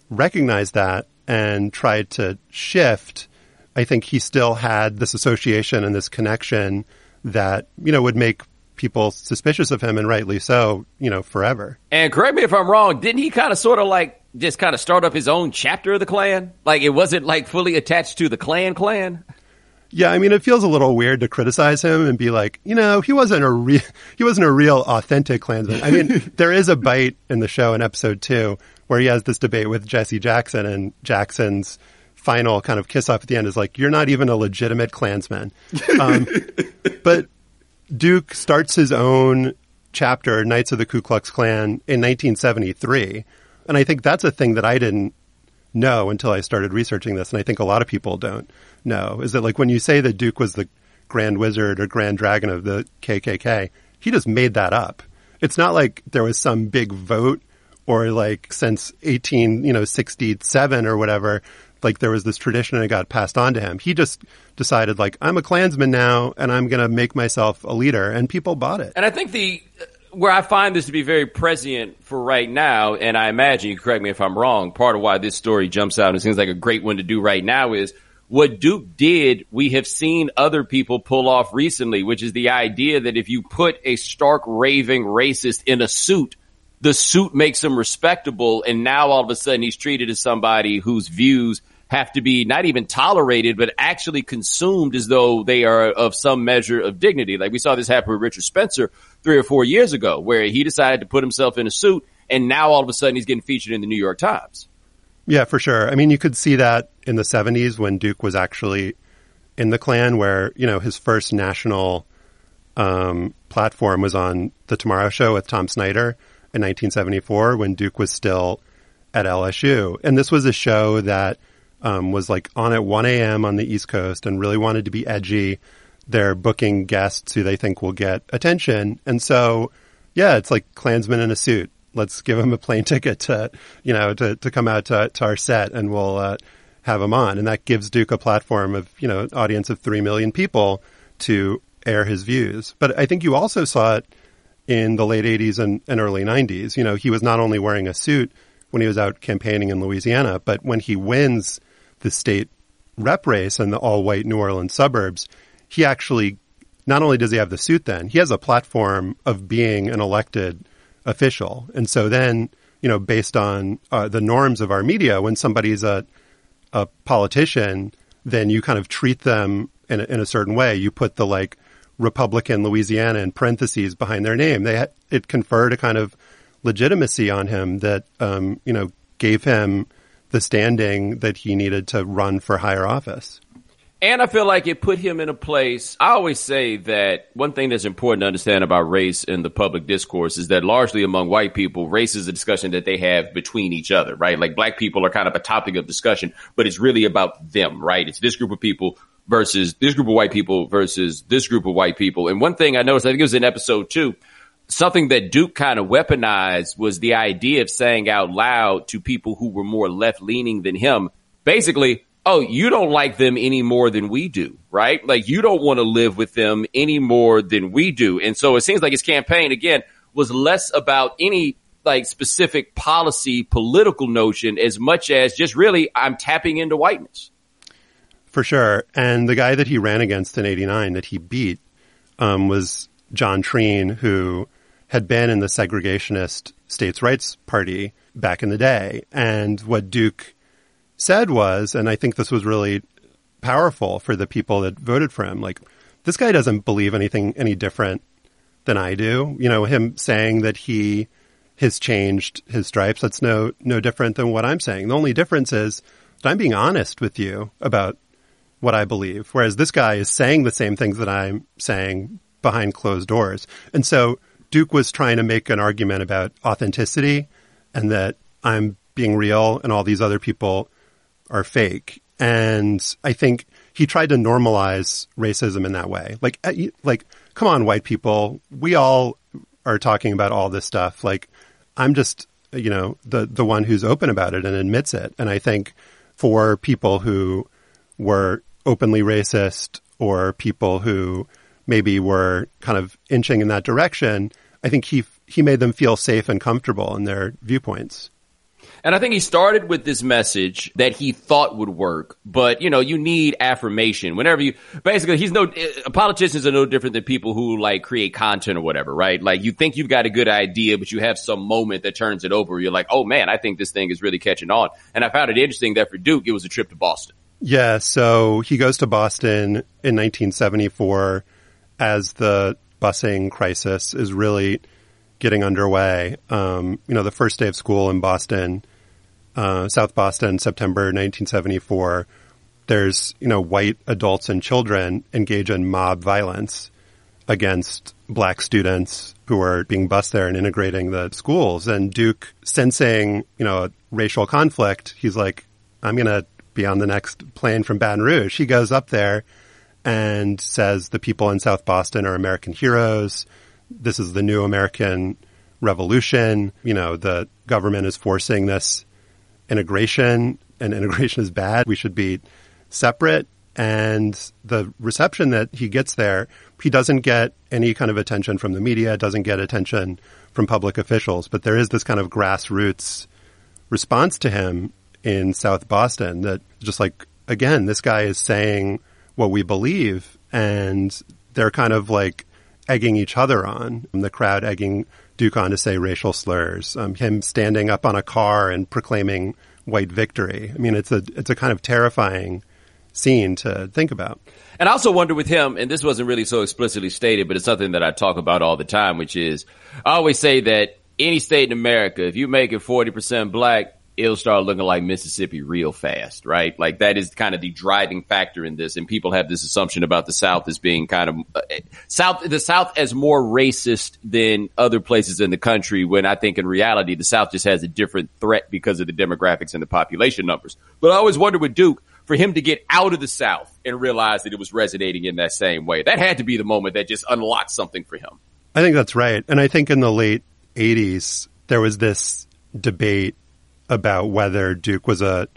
recognized that and tried to shift, I think he still had this association and this connection that, you know, would make people suspicious of him and rightly so, you know, forever. And correct me if I'm wrong, didn't he kind of sort of like just kind of start up his own chapter of the Klan? Like it wasn't like fully attached to the Klan Klan? Yeah, I mean, it feels a little weird to criticize him and be like, you know, he wasn't a real, [laughs] he wasn't a real authentic Klansman. I mean, [laughs] there is a bite in the show in episode two where he has this debate with Jesse Jackson, and Jackson's final kind of kiss off at the end is like, "You're not even a legitimate Klansman." [laughs] Um, but Duke starts his own chapter, Knights of the Ku Klux Klan, in 1973, and I think that's a thing that I didn't know until I started researching this, and I think a lot of people don't know. Is that like when you say that Duke was the Grand Wizard or Grand Dragon of the KKK. He just made that up. It's not like there was some big vote or like since 18, you know, 67 or whatever, like there was this tradition and it got passed on to him. He just decided like, I'm a Klansman now and I'm going to make myself a leader and people bought it. And I think the, where I find this to be very prescient for right now, and I imagine you correct me if I'm wrong, part of why this story jumps out and seems like a great one to do right now is what Duke did, we have seen other people pull off recently, which is the idea that if you put a stark raving racist in a suit, the suit makes him respectable. And now all of a sudden he's treated as somebody whose views have to be not even tolerated, but actually consumed as though they are of some measure of dignity. Like we saw this happen with Richard Spencer three or four years ago, where he decided to put himself in a suit, and now all of a sudden he's getting featured in the New York Times. Yeah, for sure. I mean, you could see that in the 70s when Duke was actually in the Klan, where, you know, his first national um, platform was on The Tomorrow Show with Tom Snyder in 1974 when Duke was still at LSU. And this was a show that um, was like on at 1 a.m. on the East Coast and really wanted to be edgy they're booking guests who they think will get attention. And so, yeah, it's like Klansman in a suit. Let's give him a plane [laughs] ticket to, you know, to, to come out to, to our set and we'll uh, have him on. And that gives Duke a platform of, you know, audience of 3 million people to air his views. But I think you also saw it in the late 80s and, and early 90s. You know, he was not only wearing a suit when he was out campaigning in Louisiana, but when he wins the state rep race in the all white New Orleans suburbs, he actually not only does he have the suit then, he has a platform of being an elected official. And so then, you know, based on uh, the norms of our media, when somebody's a, a politician, then you kind of treat them in a, in a certain way. You put the like Republican Louisiana in parentheses behind their name. They it conferred a kind of legitimacy on him that um, you know gave him the standing that he needed to run for higher office. And I feel like it put him in a place. I always say that one thing that's important to understand about race in the public discourse is that largely among white people, race is a discussion that they have between each other, right? Like black people are kind of a topic of discussion, but it's really about them, right? It's this group of people versus this group of white people versus this group of white people. And one thing I noticed, I think it was in episode two, something that Duke kind of weaponized was the idea of saying out loud to people who were more left leaning than him, basically, oh, you don't like them any more than we do, right? Like you don't want to live with them any more than we do. And so it seems like his campaign again was less about any like specific policy political notion as much as just really I'm tapping into whiteness. For sure. And the guy that he ran against in 89 that he beat um, was John Treen, who had been in the segregationist states' rights party back in the day. And what Duke said was, and I think this was really powerful for the people that voted for him, like, this guy doesn't believe anything any different than I do. You know, him saying that he has changed his stripes, that's no no different than what I'm saying. The only difference is that I'm being honest with you about what I believe. Whereas this guy is saying the same things that I'm saying behind closed doors. And so Duke was trying to make an argument about authenticity and that I'm being real and all these other people are fake. And I think he tried to normalize racism in that way. Like, uh, like, come on, white people. We all are talking about all this stuff. Like, I'm just, you know, the, the one who's open about it and admits it. And I think for people who were openly racist or people who maybe were kind of inching in that direction, I think he, he made them feel safe and comfortable in their viewpoints. And I think he started with this message that he thought would work, but you know, you need affirmation whenever you, basically he's no, uh, politicians are no different than people who like create content or whatever, right? Like you think you've got a good idea, but you have some moment that turns it over. You're like, oh man, I think this thing is really catching on. And I found it interesting that for Duke, it was a trip to Boston. Yeah. So he goes to Boston in 1974 as the busing crisis is really getting underway. Um, you know, the first day of school in Boston, uh, South Boston, September 1974, there's, you know, white adults and children engage in mob violence against black students who are being bused there and integrating the schools. And Duke, sensing, you know, racial conflict, he's like, I'm going to be on the next plane from Baton Rouge. He goes up there and says the people in South Boston are American heroes. This is the new American revolution. You know, the government is forcing this integration and integration is bad. We should be separate. And the reception that he gets there, he doesn't get any kind of attention from the media, doesn't get attention from public officials. But there is this kind of grassroots response to him in South Boston that just like, again, this guy is saying what we believe. And they're kind of like egging each other on. The crowd egging Duke on to say racial slurs. Um, him standing up on a car and proclaiming white victory. I mean, it's a it's a kind of terrifying scene to think about. And I also wonder with him, and this wasn't really so explicitly stated, but it's something that I talk about all the time, which is I always say that any state in America, if you make it 40% black, it'll start looking like Mississippi real fast, right? Like that is kind of the driving factor in this. And people have this assumption about the South as being kind of uh, South, the South as more racist than other places in the country. When I think in reality, the South just has a different threat because of the demographics and the population numbers. But I always wonder with Duke, for him to get out of the South and realize that it was resonating in that same way. That had to be the moment that just unlocked something for him. I think that's right. And I think in the late 80s, there was this debate about whether Duke was a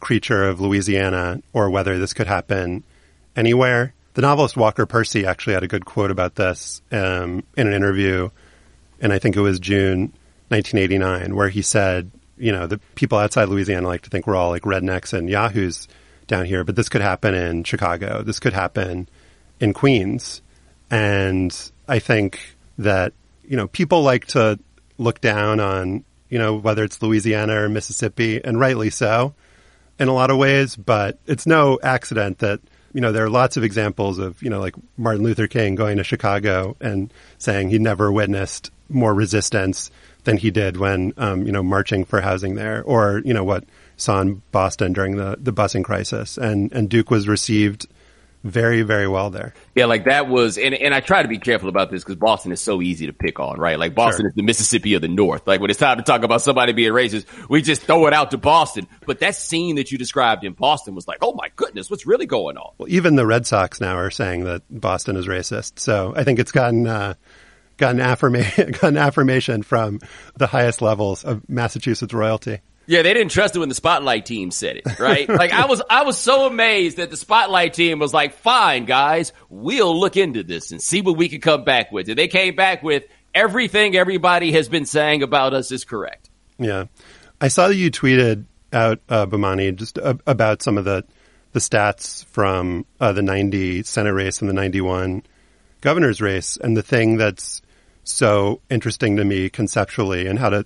creature of Louisiana or whether this could happen anywhere. The novelist Walker Percy actually had a good quote about this um, in an interview, and I think it was June 1989, where he said, you know, the people outside Louisiana like to think we're all like rednecks and yahoos down here, but this could happen in Chicago. This could happen in Queens. And I think that, you know, people like to look down on you know, whether it's Louisiana or Mississippi, and rightly so in a lot of ways. But it's no accident that, you know, there are lots of examples of, you know, like Martin Luther King going to Chicago and saying he never witnessed more resistance than he did when, um, you know, marching for housing there, or, you know, what saw in Boston during the, the busing crisis. And, and Duke was received very, very well there. Yeah, like that was, and, and I try to be careful about this because Boston is so easy to pick on, right? Like Boston sure. is the Mississippi of the North. Like when it's time to talk about somebody being racist, we just throw it out to Boston. But that scene that you described in Boston was like, oh my goodness, what's really going on? Well, even the Red Sox now are saying that Boston is racist. So I think it's gotten, uh, gotten, affirma- [laughs] gotten affirmation from the highest levels of Massachusetts royalty. Yeah, they didn't trust it when the spotlight team said it, right? [laughs] like I was, I was so amazed that the spotlight team was like, fine, guys, we'll look into this and see what we can come back with. And they came back with everything everybody has been saying about us is correct. Yeah. I saw that you tweeted out, uh, Bomani, just uh, about some of the, the stats from uh, the 90 Senate race and the 91 governor's race. And the thing that's so interesting to me conceptually and how to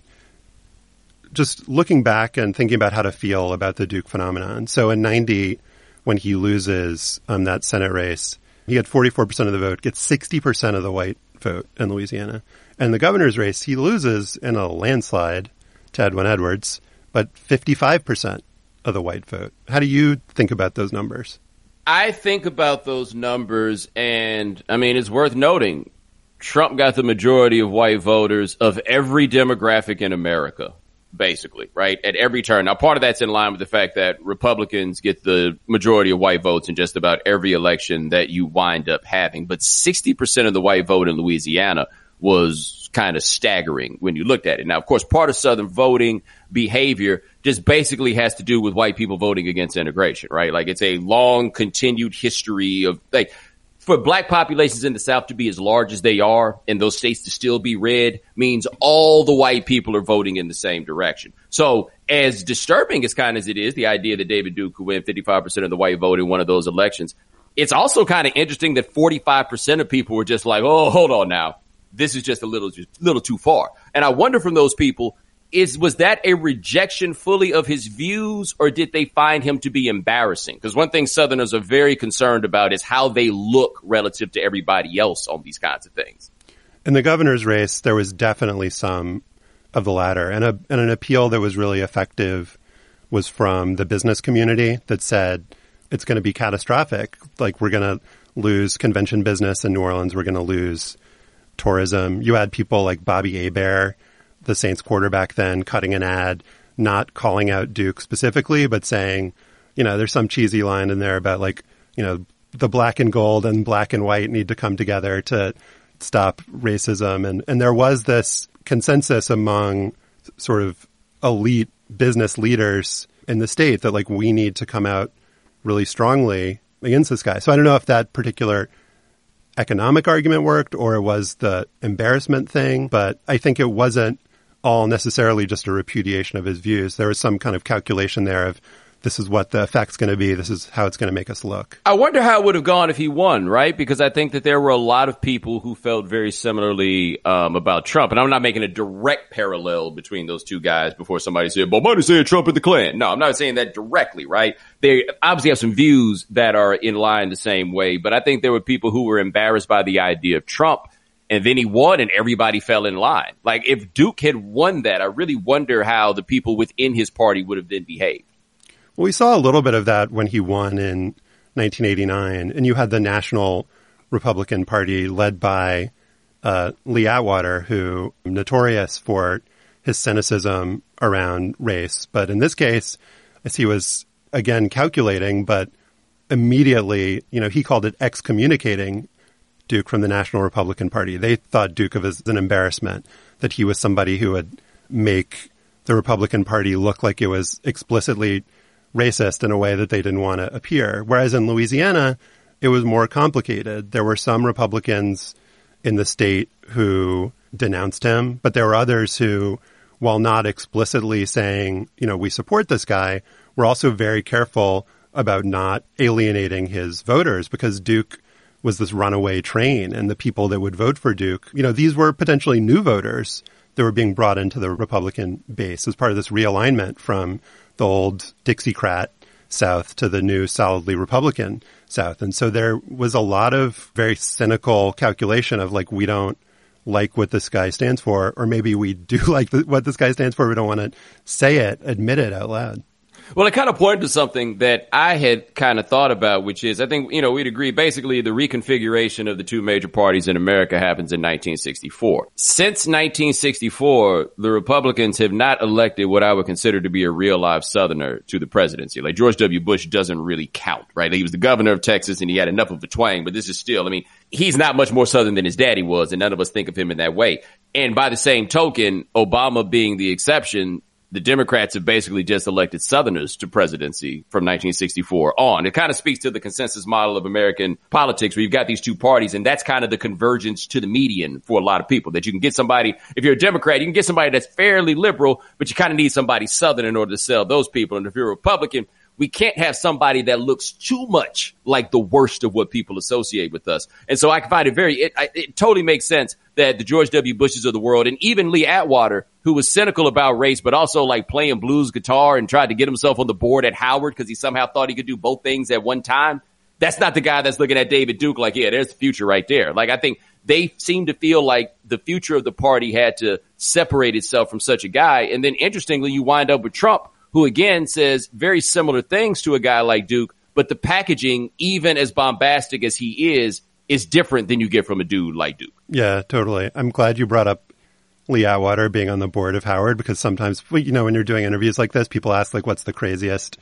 just looking back and thinking about how to feel about the Duke phenomenon. So in 90, when he loses um, that Senate race, he had 44% of the vote, gets 60% of the white vote in Louisiana. And the governor's race, he loses in a landslide to Edwin Edwards, but 55% of the white vote. How do you think about those numbers? I think about those numbers, and I mean, it's worth noting Trump got the majority of white voters of every demographic in America basically, right? At every turn. Now, part of that's in line with the fact that Republicans get the majority of white votes in just about every election that you wind up having. But 60% of the white vote in Louisiana was kind of staggering when you looked at it. Now, of course, part of Southern voting behavior just basically has to do with white people voting against integration, right? Like it's a long continued history of like, for black populations in the South to be as large as they are and those states to still be red means all the white people are voting in the same direction. So as disturbing as kind as it is, the idea that David Duke could win 55% of the white vote in one of those elections, it's also kind of interesting that 45% of people were just like, oh, hold on now. This is just a little, just a little too far. And I wonder from those people, is was that a rejection fully of his views or did they find him to be embarrassing? Because one thing Southerners are very concerned about is how they look relative to everybody else on these kinds of things. In the governor's race, there was definitely some of the latter, and, a, and an appeal that was really effective was from the business community that said it's going to be catastrophic. Like we're going to lose convention business in New Orleans. We're going to lose tourism. You had people like Bobby Hebert the Saints quarterback then cutting an ad, not calling out Duke specifically, but saying, you know, there's some cheesy line in there about like, you know, the black and gold and black and white need to come together to stop racism. And, and there was this consensus among sort of elite business leaders in the state that like we need to come out really strongly against this guy. So I don't know if that particular economic argument worked or it was the embarrassment thing, but I think it wasn't all necessarily just a repudiation of his views. There was some kind of calculation there of this is what the effect's going to be. This is how it's going to make us look. I wonder how it would have gone if he won, right? Because I think that there were a lot of people who felt very similarly um, about Trump. And I'm not making a direct parallel between those two guys before somebody said, Bomani said Trump and the Klan. No, I'm not saying that directly, right? They obviously have some views that are in line the same way, but I think there were people who were embarrassed by the idea of Trump and then he won and everybody fell in line. Like if Duke had won that, I really wonder how the people within his party would have then behaved. Well, we saw a little bit of that when he won in 1989, and you had the National Republican Party led by uh, Lee Atwater, who notorious for his cynicism around race. But in this case, as he was again calculating, but immediately, you know, he called it excommunicating Duke from the National Republican Party. They thought Duke of as an embarrassment, that he was somebody who would make the Republican Party look like it was explicitly racist in a way that they didn't want to appear. Whereas in Louisiana, it was more complicated. There were some Republicans in the state who denounced him, but there were others who, while not explicitly saying, you know, we support this guy, were also very careful about not alienating his voters because Duke was this runaway train and the people that would vote for Duke, you know, these were potentially new voters that were being brought into the Republican base as part of this realignment from the old Dixiecrat South to the new solidly Republican South. And so there was a lot of very cynical calculation of like, we don't like what this guy stands for, or maybe we do [laughs] like what this guy stands for. We don't want to say it, admit it out loud. Well, it kind of pointed to something that I had kind of thought about, which is I think, you know, we'd agree basically the reconfiguration of the two major parties in America happens in 1964. Since 1964, the Republicans have not elected what I would consider to be a real live Southerner to the presidency. Like George W. Bush doesn't really count, right? He was the governor of Texas and he had enough of a twang, but this is still, I mean, he's not much more Southern than his daddy was and none of us think of him in that way. And by the same token, Obama being the exception, the Democrats have basically just elected Southerners to presidency from 1964 on. It kind of speaks to the consensus model of American politics where you've got these two parties and that's kind of the convergence to the median for a lot of people that you can get somebody, if you're a Democrat, you can get somebody that's fairly liberal, but you kind of need somebody Southern in order to sell those people. And if you're a Republican, we can't have somebody that looks too much like the worst of what people associate with us. And so I find it very, it, it totally makes sense that the George W. Bushes of the world and even Lee Atwater, who was cynical about race, but also like playing blues guitar and tried to get himself on the board at Howard because he somehow thought he could do both things at one time. That's not the guy that's looking at David Duke like, yeah, there's the future right there. Like I think they seem to feel like the future of the party had to separate itself from such a guy. And then interestingly, you wind up with Trump, who again says very similar things to a guy like Duke, but the packaging, even as bombastic as he is, is different than you get from a dude like Duke. Yeah, totally. I'm glad you brought up Lee Atwater being on the board of Howard because sometimes, you know, when you're doing interviews like this, people ask like, what's the craziest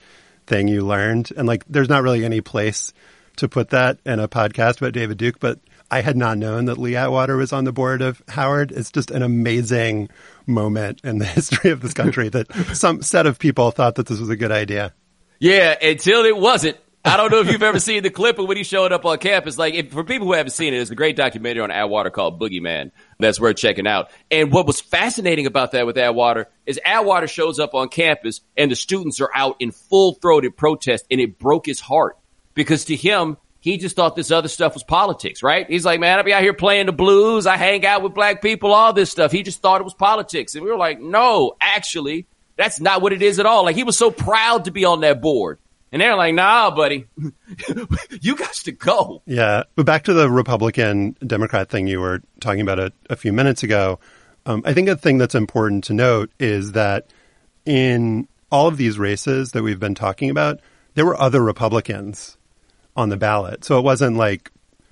thing you learned? And like, there's not really any place to put that in a podcast about David Duke, but I had not known that Lee Atwater was on the board of Howard. It's just an amazing moment in the [laughs] history of this country that some set of people thought that this was a good idea. Yeah, until it wasn't. I don't know if you've ever [laughs] seen the clip of when he showed up on campus. Like, if, for people who haven't seen it, it's a great documentary on Atwater called Boogie Man. That's worth checking out. And what was fascinating about that with Atwater is Atwater shows up on campus and the students are out in full throated protest and it broke his heart because to him, he just thought this other stuff was politics, right? He's like, man, I be out here playing the blues. I hang out with black people, all this stuff. He just thought it was politics. And we were like, no, actually, that's not what it is at all. Like he was so proud to be on that board. And they're like, nah, buddy, [laughs] you got to go. Yeah. But back to the Republican Democrat thing you were talking about a, a few minutes ago. Um, I think a thing that's important to note is that in all of these races that we've been talking about, there were other Republicans on the ballot. So it wasn't like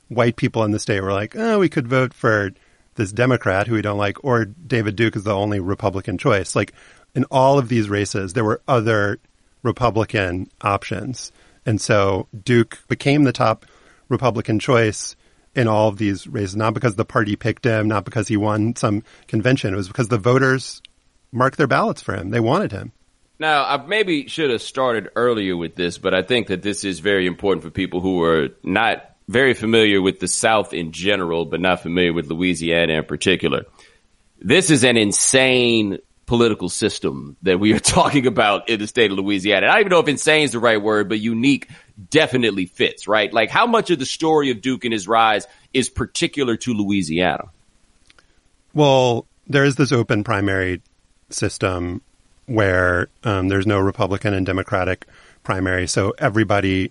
white people in the state were like, oh, we could vote for this Democrat who we don't like, or David Duke is the only Republican choice. Like in all of these races, there were other Republican options. And so Duke became the top Republican choice in all of these races, not because the party picked him, not because he won some convention. It was because the voters marked their ballots for him. They wanted him. Now, I maybe should have started earlier with this, but I think that this is very important for people who are not very familiar with the South in general, but not familiar with Louisiana in particular. This is an insane political system that we are [laughs] talking about in the state of Louisiana. I don't even know if insane is the right word, but unique definitely fits, right? Like how much of the story of Duke and his rise is particular to Louisiana? Well, there is this open primary system where um, there's no Republican and Democratic primary, so everybody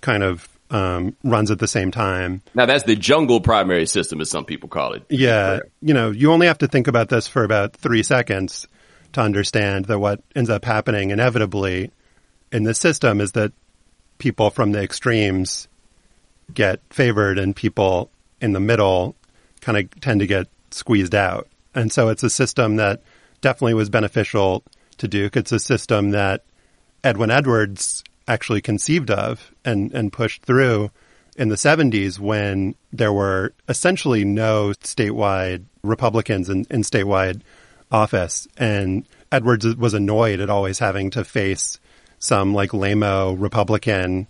kind of um, runs at the same time. Now that's the jungle primary system, as some people call it. Yeah, you know, you only have to think about this for about three seconds to understand that what ends up happening inevitably in this system is that people from the extremes get favored and people in the middle kind of tend to get squeezed out. And so it's a system that definitely was beneficial to Duke. It's a system that Edwin Edwards actually conceived of and, and pushed through in the 70s when there were essentially no statewide Republicans in, in statewide office. And Edwards was annoyed at always having to face some like lamo Republican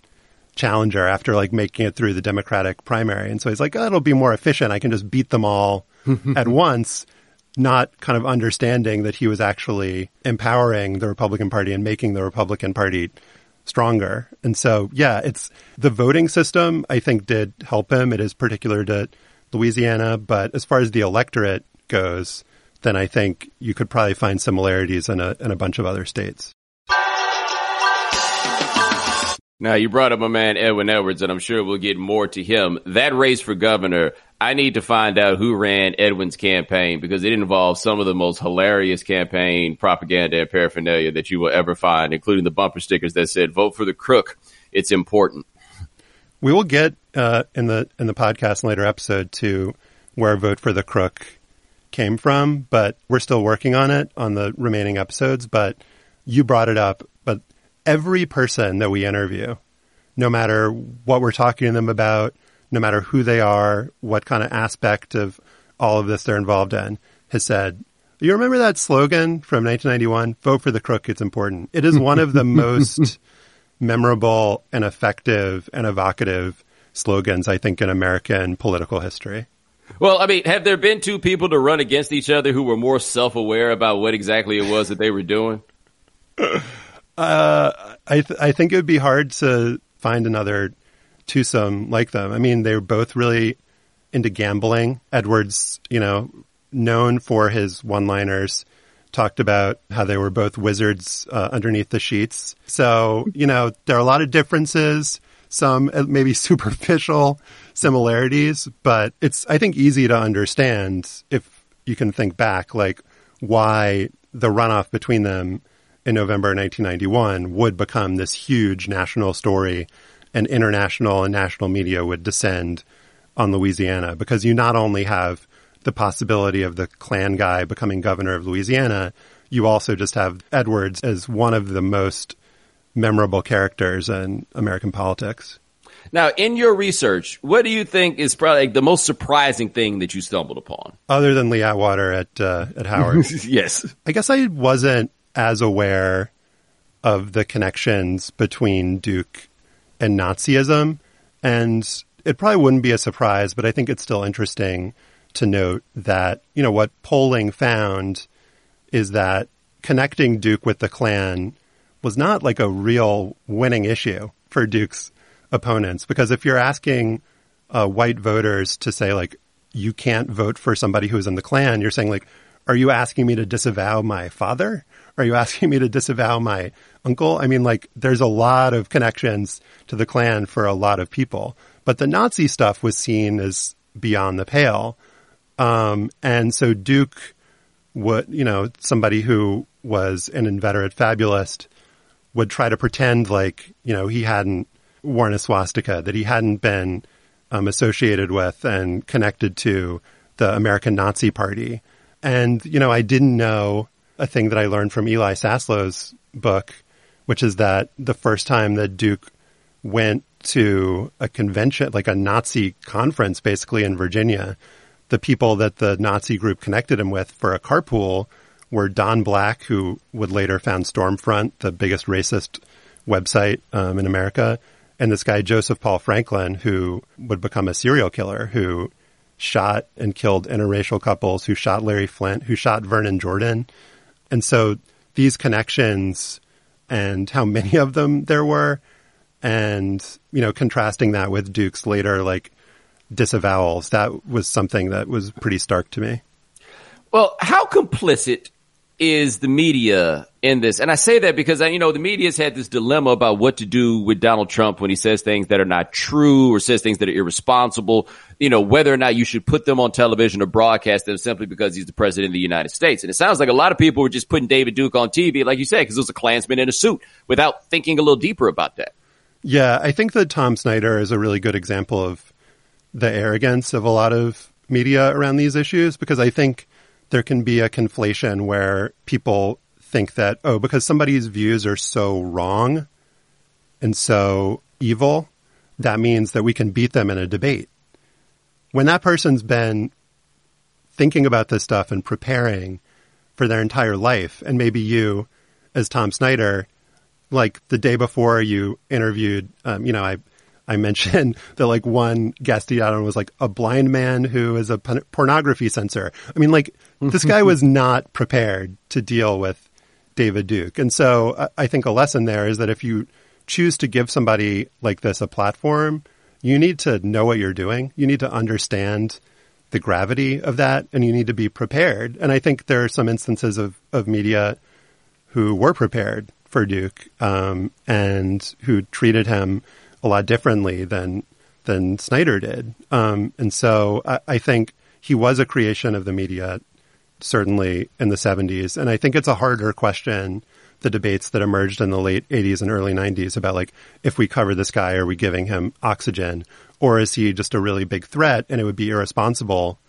challenger after like making it through the Democratic primary. And so he's like, oh, it'll be more efficient. I can just beat them all [laughs] at once, not kind of understanding that he was actually empowering the Republican Party and making the Republican Party stronger. And so, yeah, it's the voting system, I think, did help him. It is particular to Louisiana. But as far as the electorate goes, then I think you could probably find similarities in a, in a bunch of other states. Now, you brought up my man Edwin Edwards, and I'm sure we'll get more to him. That race for governor, I need to find out who ran Edwin's campaign because it involves some of the most hilarious campaign propaganda and paraphernalia that you will ever find, including the bumper stickers that said, vote for the crook. It's important. We will get uh, in the in the podcast later episode to where vote for the crook came from, but we're still working on it on the remaining episodes. But you brought it up, every person that we interview, no matter what we're talking to them about, no matter who they are, what kind of aspect of all of this they're involved in, has said, you remember that slogan from 1991? Vote for the crook. It's important. It is one of the [laughs] most memorable and effective and evocative slogans, I think, in American political history. Well, I mean, have there been two people to run against each other who were more self-aware about what exactly it was that they were doing? [laughs] Uh, I th- I think it would be hard to find another twosome like them. I mean, they were both really into gambling. Edwards, you know, known for his one-liners, talked about how they were both wizards uh, underneath the sheets. So, you know, there are a lot of differences, some uh, maybe [laughs] superficial similarities, but it's I think easy to understand if you can think back like why the runoff between them in November 1991 would become this huge national story and international and national media would descend on Louisiana because you not only have the possibility of the Klan guy becoming governor of Louisiana, you also just have Edwards as one of the most memorable characters in American politics. Now, in your research, what do you think is probably like the most surprising thing that you stumbled upon? Other than Lee Atwater at uh, at Howard, [laughs] yes, I guess I wasn't as aware of the connections between Duke and Nazism. And it probably wouldn't be a surprise, but I think it's still interesting to note that, you know, what polling found is that connecting Duke with the Klan was not like a real winning issue for Duke's opponents. Because if you're asking uh, white voters to say, like, you can't vote for somebody who's in the Klan, you're saying, like, are you asking me to disavow my father? Are you asking me to disavow my uncle? I mean, like, there's a lot of connections to the Klan for a lot of people, but the Nazi stuff was seen as beyond the pale. Um, and so Duke, would, you know, somebody who was an inveterate fabulist would try to pretend like, you know, he hadn't worn a swastika, that he hadn't been um, associated with and connected to the American Nazi Party. And, you know, I didn't know a thing that I learned from Eli Saslow's book, which is that the first time that Duke went to a convention, like a Nazi conference, basically in Virginia. The people that the Nazi group connected him with for a carpool were Don Black, who would later found Stormfront, the biggest racist website um, in America, and this guy Joseph Paul Franklin, who would become a serial killer, who shot and killed interracial couples, who shot Larry Flynt, who shot Vernon Jordan. And so these connections and how many of them there were, and, you know, contrasting that with Duke's later, like, disavowals, that was something that was pretty stark to me. Well, how complicit is the media in this? And I say that because, uh, you know, the media's had this dilemma about what to do with Donald Trump when he says things that are not true or says things that are irresponsible, you know, whether or not you should put them on television or broadcast them simply because he's the president of the United States. And it sounds like a lot of people were just putting David Duke on TV, like you said, because it was a Klansman in a suit without thinking a little deeper about that. Yeah, I think that Tom Snyder is a really good example of the arrogance of a lot of media around these issues because I think there can be a conflation where people think that, oh, because somebody's views are so wrong and so evil, that means that we can beat them in a debate. When that person's been thinking about this stuff and preparing for their entire life, and maybe you, as Tom Snyder, like the day before you interviewed, um, you know, I I mentioned [laughs] that like one guest he had on was like a blind man who is a pornography censor. I mean, like this guy [laughs] was not prepared to deal with David Duke. And so I think a lesson there is that if you choose to give somebody like this a platform, you need to know what you're doing. You need to understand the gravity of that and you need to be prepared. And I think there are some instances of, of media who were prepared for Duke um, and who treated him a lot differently than than Snyder did. Um, and so I, I, think he was a creation of the media, certainly in the 70s. And I think it's a harder question, the debates that emerged in the late 80s and early 90s about like, if we cover this guy, are we giving him oxygen? Or is he just a really big threat and it would be irresponsible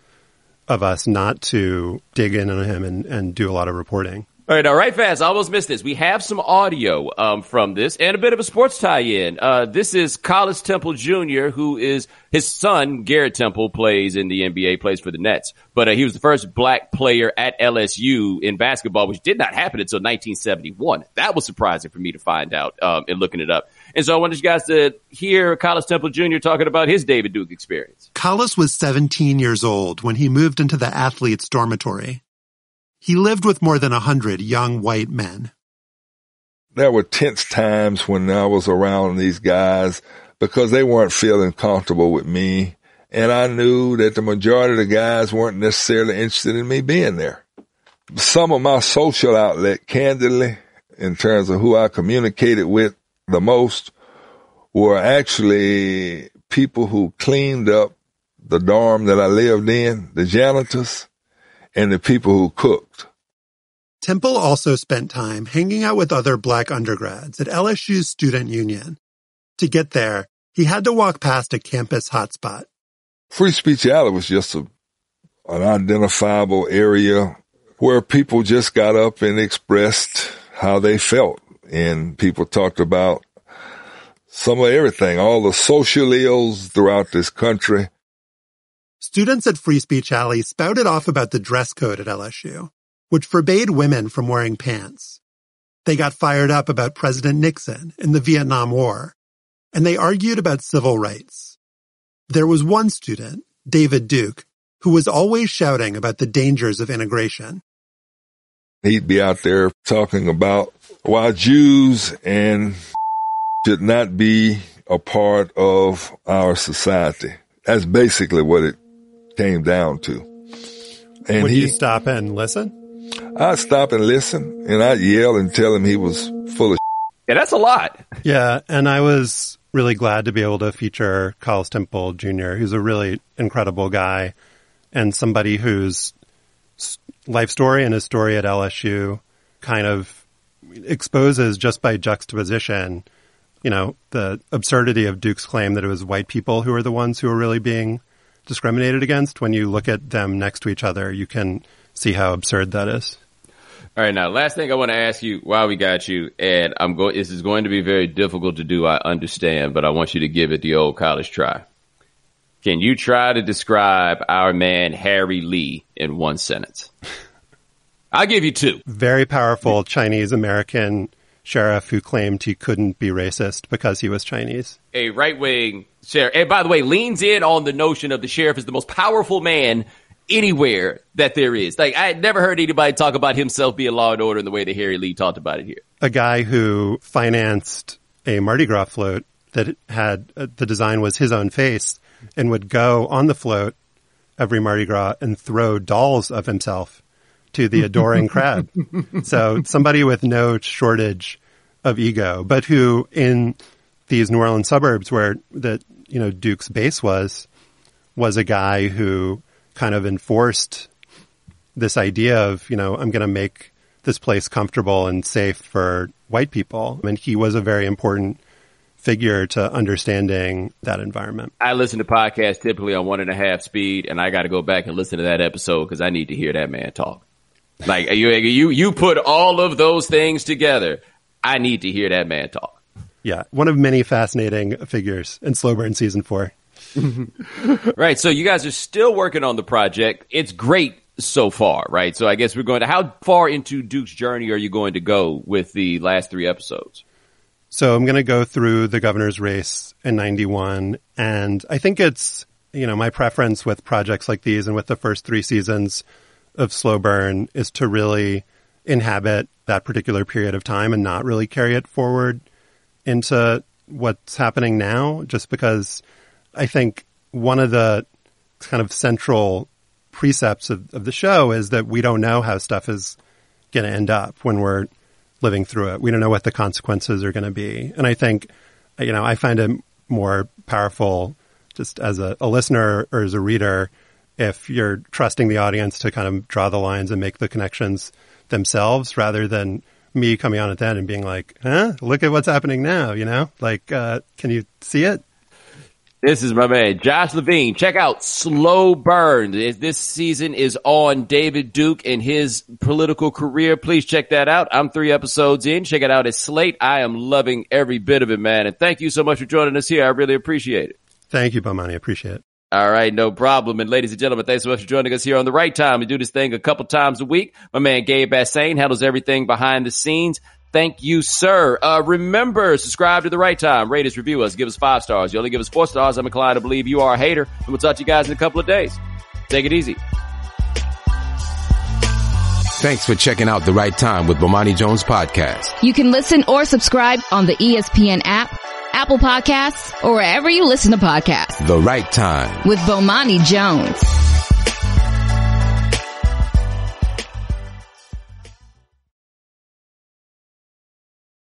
of us not to dig in on him and, and do a lot of reporting? All right, all right, fast. I almost missed this. We have some audio um, from this and a bit of a sports tie-in. Uh, this is Collis Temple Jr., who is his son. Garrett Temple plays in the NBA, plays for the Nets, but uh, he was the first black player at LSU in basketball, which did not happen until 1971. That was surprising for me to find out um, in looking it up. And so I wanted you guys to hear Collis Temple Jr. talking about his David Duke experience. Collis was 17 years old when he moved into the athletes' dormitory. He lived with more than a hundred young white men. There were tense times when I was around these guys because they weren't feeling comfortable with me. And I knew that the majority of the guys weren't necessarily interested in me being there. Some of my social outlet, candidly, in terms of who I communicated with the most, were actually people who cleaned up the dorm that I lived in, the janitors, and the people who cooked. Temple also spent time hanging out with other black undergrads at LSU's student union. To get there, he had to walk past a campus hotspot. Free Speech Alley was just a, an identifiable area where people just got up and expressed how they felt. And people talked about some of everything, all the social ills throughout this country. Students at Free Speech Alley spouted off about the dress code at LSU, which forbade women from wearing pants. They got fired up about President Nixon and the Vietnam War, and they argued about civil rights. There was one student, David Duke, who was always shouting about the dangers of integration. He'd be out there talking about why Jews and should not be a part of our society. That's basically what it came down to. And Would he, you stop and listen? I'd stop and listen and I'd yell and tell him he was full of Yeah, that's a lot. Yeah. And I was really glad to be able to feature Collis Temple Jr., who's a really incredible guy and somebody whose life story and his story at LSU kind of exposes just by juxtaposition, you know, the absurdity of Duke's claim that it was white people who were the ones who were really being discriminated against, when you look at them next to each other, you can see how absurd that is. All right, now last thing I want to ask you while we got you, and I'm going. This is going to be very difficult to do. I understand, but I want you to give it the old college try. Can you try to describe our man Harry Lee in one sentence? [laughs] I'll give you two. Very powerful Chinese American sheriff who claimed he couldn't be racist because he was Chinese. A right wing sheriff, and by the way, leans in on the notion of the sheriff is the most powerful man anywhere that there is. Like I had never heard anybody talk about himself being law and order in the way that Harry Lee talked about it here. A guy who financed a Mardi Gras float that had uh, the design was his own face and would go on the float every Mardi Gras and throw dolls of himself to the adoring crowd. [laughs] So somebody with no shortage of ego, but who in these New Orleans suburbs where that, you know, Duke's base was, was a guy who kind of enforced this idea of, you know, I'm going to make this place comfortable and safe for white people. And he was a very important figure to understanding that environment. I listen to podcasts typically on one and a half speed, and I got to go back and listen to that episode because I need to hear that man talk. Like you, you, you put all of those things together. I need to hear that man talk. Yeah, one of many fascinating figures in Slow Burn season four. [laughs] right. So you guys are still working on the project. It's great so far, right? So I guess we're going to, how far into Duke's journey are you going to go with the last three episodes? So I'm going to go through the governor's race in 91. And I think it's, you know, my preference with projects like these and with the first three seasons of Slow Burn is to really inhabit that particular period of time and not really carry it forward into what's happening now, just because I think one of the kind of central precepts of, of the show is that we don't know how stuff is going to end up when we're living through it. We don't know what the consequences are going to be. And I think, you know, I find it more powerful just as a, a, listener or as a reader if you're trusting the audience to kind of draw the lines and make the connections themselves rather than me coming on at that and being like, huh, look at what's happening now, you know? Like, uh, can you see it? This is my man, Josh Levin. Check out Slow Burn. This season is on David Duke and his political career. Please check that out. I'm three episodes in. Check it out at Slate. I am loving every bit of it, man. And thank you so much for joining us here. I really appreciate it. Thank you, Bomani. Appreciate it. All right, no problem. And ladies and gentlemen, thanks so much for joining us here on the right time. We do this thing a couple times a week. My man Gabe Bassane handles everything behind the scenes. Thank you, sir. Uh, remember, subscribe to the right time. Rate us, review us, give us five stars. You only give us four stars. I'm inclined to believe you are a hater. And we'll talk to you guys in a couple of days. Take it easy. Thanks for checking out The Right Time with Bomani Jones podcast. You can listen or subscribe on the ESPN app, Apple Podcasts, or wherever you listen to podcasts. The Right Time with Bomani Jones.